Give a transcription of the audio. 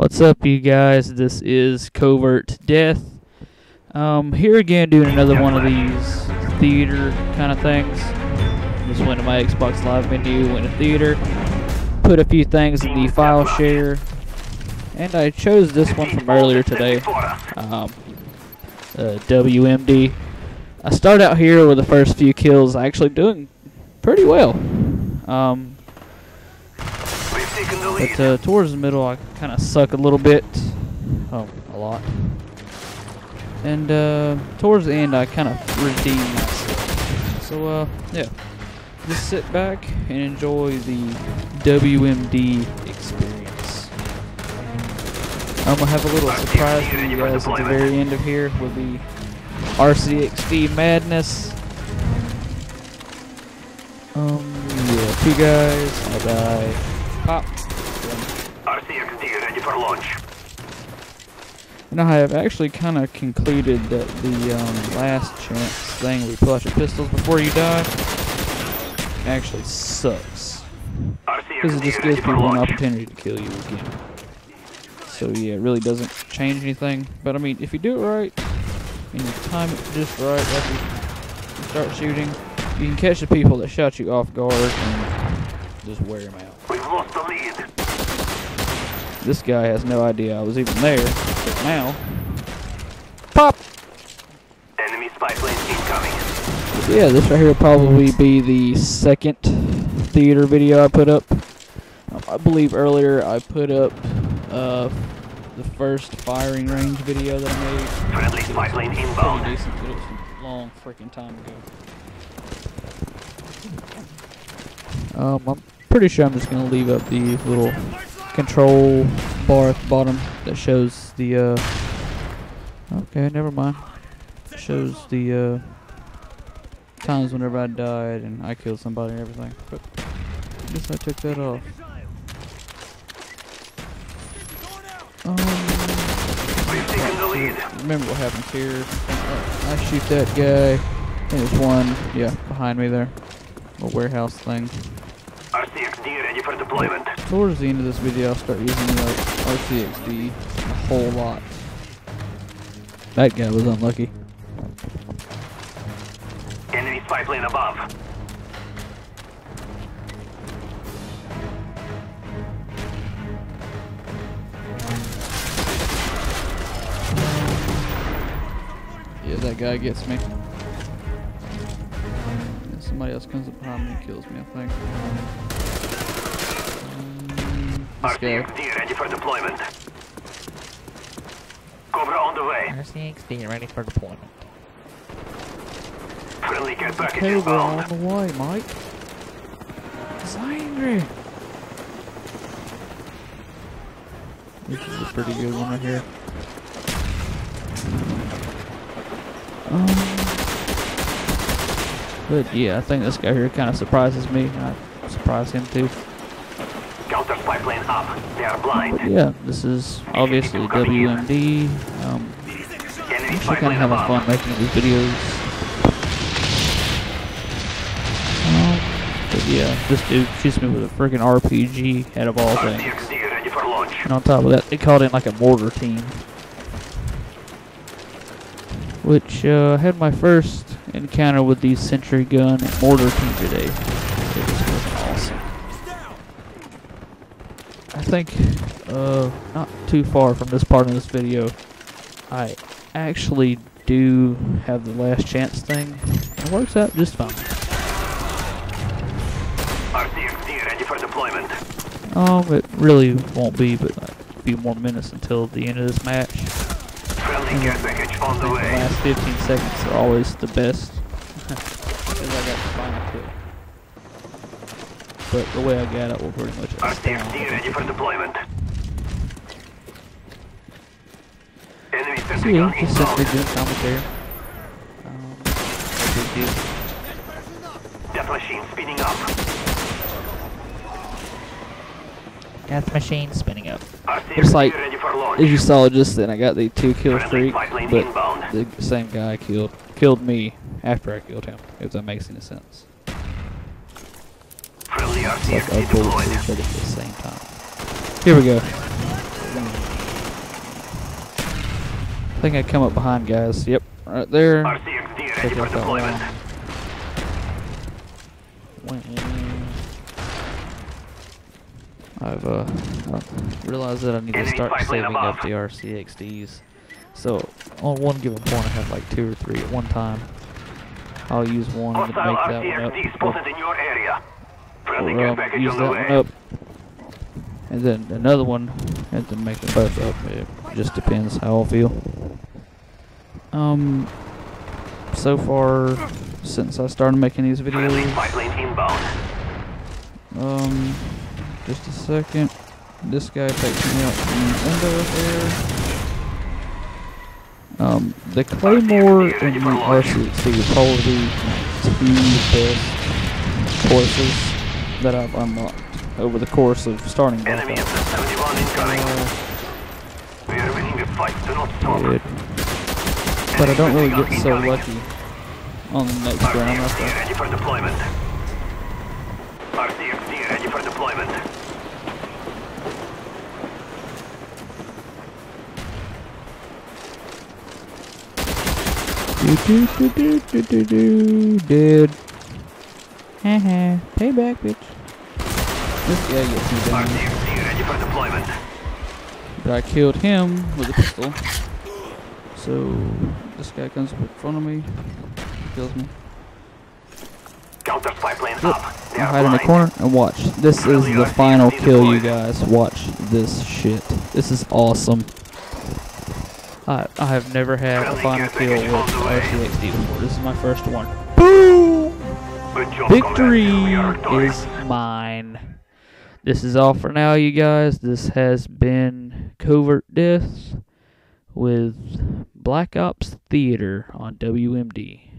What's up, you guys? This is Covert Death. Um, here again, doing another one of these theater kind of things. Just went to my Xbox Live menu, went to theater, put a few things in the file share, and I chose this one from earlier today. Um, uh, WMD. I start out here with the first few kills, actually doing pretty well. Um, but uh, towards the middle, I kind of suck a little bit. Oh, a lot. And uh, towards the end, I kind of redeem myself. So, uh, yeah. Just sit back and enjoy the WMD experience. I'm going to have a little surprise for you guys at the very end of here with the RCXD madness. Um, yeah, two guys, die. Pop. RCXD ready for launch. I have actually kind of concluded that the um, last chance thing we pull out your pistols before you die actually sucks. Because it just gives people an opportunity to kill you again. So yeah, it really doesn't change anything. But I mean, if you do it right, and you time it just right after you start shooting, you can catch the people that shot you off guard and just wear them out. We've lost the lead. This guy has no idea I was even there. But now, pop! Enemy spy plane incoming. So yeah, this right here will probably be the second theater video I put up. Um, I believe earlier I put up uh, the first firing range video that I made. Friendly spy plane Pretty inbound. decent, but it was a long freaking time ago. Um, I'm pretty sure I'm just gonna leave up the little control bar at the bottom that shows the. Uh, okay, never mind. Shows the uh, times whenever I died and I killed somebody and everything. But I guess I took that off. Um, remember what happens here. I shoot that guy. There's one, yeah, behind me there. A warehouse thing. Ready for deployment. Towards the end of this video, I'll start using like RCXD a whole lot. That guy was unlucky. Enemy spy plane above. Yeah, that guy gets me. Somebody else comes up behind me and kills me, I think. This guy. RCXD ready for deployment. Cobra on the way. RCXD ready for deployment. Friendly care package Okay, we're on the way, Mike. He's angry. This is a pretty good one right here. Um, but yeah, I think this guy here kind of surprises me. and I surprise him too. Counter spy plane up. They are blind. But yeah, this is obviously WMD. Um, I'm spy kind of having fun making these videos. Um, but yeah, this dude shoots me with a freaking RPG out of all things. RCXD ready for launch. And on top of that, they called in like a mortar team. Which uh, had my first encounter with the Sentry Gun and mortar team today. It was freaking awesome. I think uh, not too far from this part of this video, I actually do have the last chance thing. It works out just fine. RCXD ready for deployment. Um, it really won't be, but like, a few more minutes until the end of this match. Friendly care package on the The last 15 seconds are always the best. Because I got the final kill. But the way I got it will pretty much RCXD ready for deployment. Enemy So sentry yeah, gun just simply inbound. commentary. Um, no big deal. Death machine speeding up. Death machine spinning up. It's like- ready. As you saw just then, I got the two kill Friendly streak, but inbound. the same guy killed killed me after I killed him. If that makes any sense. Like our each other at the same time. Here we go. I think I come up behind guys. Yep, right there. RCXD ready for out that deployment. one. I've uh, realized that I need to start saving up the RCXDs. So on one given point, I have like two or three at one time. I'll use one and Hostile make that one up. Friendly Or, care package use on that the one way. up, and then another one, and then make them both up. It just depends how I feel. Um, so far, since I started making these videos, spy plane inbound. um, just a second. This guy takes me out from the window there. Um, the Claymore and the RCXD are probably two best choices that I've unlocked over the course of starting Black Enemy Ops. SR-71 incoming. Uh, We are winning the fight. Do not stop. But I don't really get so lucky on the next round. I have RCXD to ready for deployment. Ready for deployment. Do do do do do do do dead. Mm-hmm. Haha. Payback, bitch. This guy gets me down. RCXD ready for deployment. But I killed him with a pistol. So this guy comes up in front of me, kills me. Counter spy plane Look, up. They I'll are hide in the corner and watch. This is the final kill, you guys. Watch this shit. This is awesome. I I have never had a final kill with RCXD before. This is my first one. Boom! Victory is mine. This is all for now, you guys. This has been Covert Deaths with Black Ops Theater on WMD.